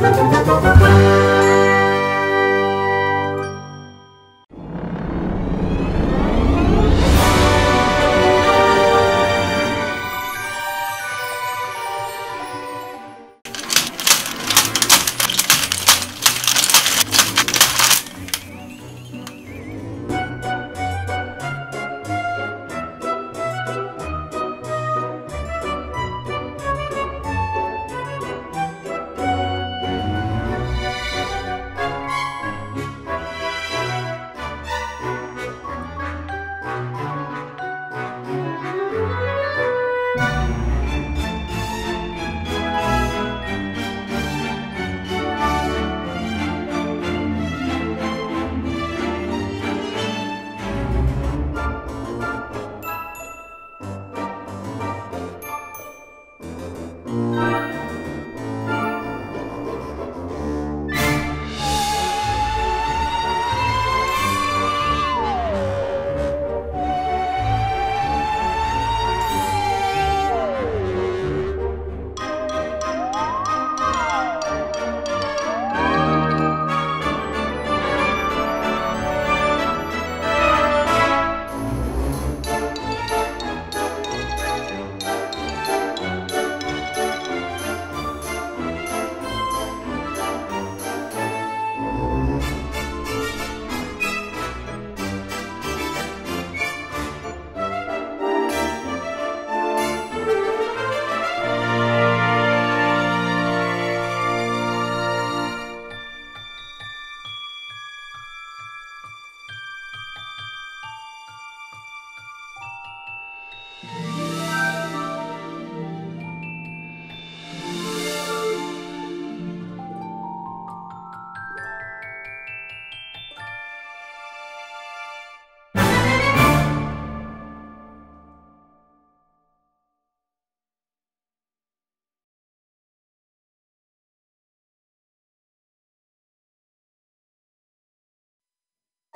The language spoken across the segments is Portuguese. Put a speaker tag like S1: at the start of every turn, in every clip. S1: Música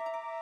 S2: Thank you